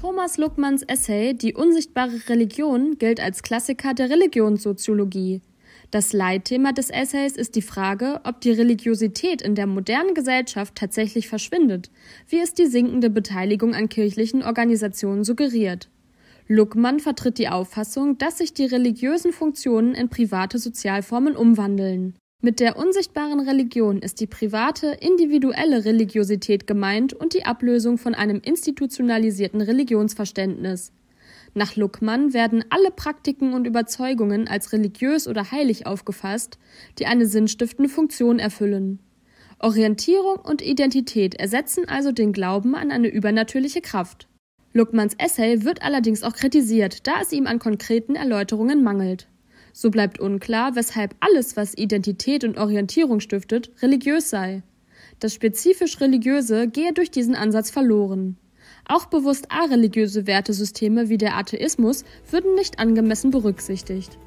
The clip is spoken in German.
Thomas Luckmanns Essay Die unsichtbare Religion gilt als Klassiker der Religionssoziologie. Das Leitthema des Essays ist die Frage, ob die Religiosität in der modernen Gesellschaft tatsächlich verschwindet, wie es die sinkende Beteiligung an kirchlichen Organisationen suggeriert. Luckmann vertritt die Auffassung, dass sich die religiösen Funktionen in private Sozialformen umwandeln. Mit der unsichtbaren Religion ist die private, individuelle Religiosität gemeint und die Ablösung von einem institutionalisierten Religionsverständnis. Nach Luckmann werden alle Praktiken und Überzeugungen als religiös oder heilig aufgefasst, die eine sinnstiftende Funktion erfüllen. Orientierung und Identität ersetzen also den Glauben an eine übernatürliche Kraft. Luckmanns Essay wird allerdings auch kritisiert, da es ihm an konkreten Erläuterungen mangelt. So bleibt unklar, weshalb alles, was Identität und Orientierung stiftet, religiös sei. Das spezifisch Religiöse gehe durch diesen Ansatz verloren. Auch bewusst areligiöse Wertesysteme wie der Atheismus würden nicht angemessen berücksichtigt